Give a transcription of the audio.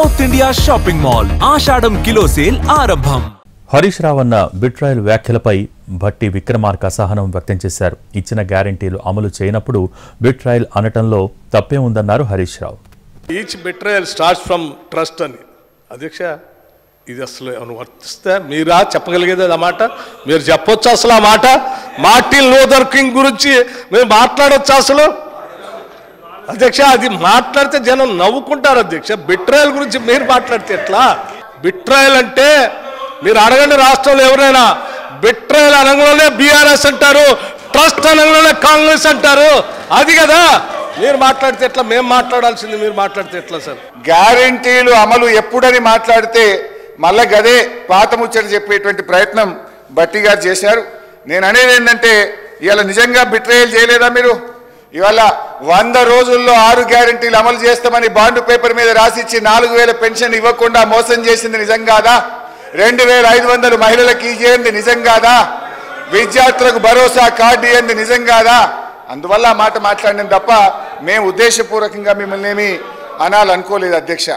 India shopping mall. Ashadham kilo sale ఆరంభం. హరీష్ రావు అన్న బిట్రాయల్ వ్యాఖ్యలపై భట్టి విక్రమార్క అసహనం వ్యక్తం చేశారు. ఇచ్చిన గ్యారంటీలు అమలు చేయనప్పుడు బిట్రాయల్ అనటంలో తప్పే ఉందన్నారు Harish Rao. Each betrayal starts from trust అని. అధ్యక్ష ఇది అసలు ఏమైనా వర్తిస్తే మీరా చెప్పగలిగేది ఆ మాట? మీరు చెప్పొచ్చు అసలు ఆ మాట? మార్టిన్ లూథర్ కింగ్ గురించి మేము మాట్లాడొచ్చు అసలు? అధ్యక్ష అది మాట్లాడితే జనం నవ్వుకుంటారు అధ్యక్ష. బిట్రాయల్ గురించి మీరు మాట్లాడితే ఎట్లా? బిట్రాయల్ అంటే మీరు అడగండి రాష్ట్రంలో ఎవరైనా బిట్రాయల్ అనగానే బీఆర్ఎస్ అంటారు ట్రస్ట్ అనగానే కాంగ్రెస్ అంటారు. అది కదా? మీరు మాట్లాడితే ఎట్లా? మేము మాట్లాడాల్సింది మీరు మాట్లాడితే ఎట్లా సార్? గ్యారంటీలు అమలు ఎప్పుడని మాట్లాడితే మళ్ళా గదే పాత ముచ్చట చెప్పేటువంటి ప్రయత్నం బట్టి గారు చేశారు. నేను అనేది ఏంటంటే ఇవాళ నిజంగా బిట్రేయల్ చేయలేదా మీరు? ఇవాళ వంద రోజుల్లో ఆరు గ్యారంటీలు అమలు చేస్తామని బాండ్ పేపర్ మీద రాసిచ్చి నాలుగు వేల పెన్షన్ ఇవ్వకుండా మోసం చేసింది నిజం కాదా? రెండు వేల ఐదు వందలు మహిళలకు ఇచ్చేయండి నిజం కాదా? విద్యార్థులకు భరోసా కార్డు ఇవ్వండి నిజం కాదా? అందువల్ల ఆ మాట మాట్లాడిన తప్ప మేము ఉద్దేశపూర్వకంగా మిమ్మల్ని ఏమి అనాలనుకోలేదు అధ్యక్ష.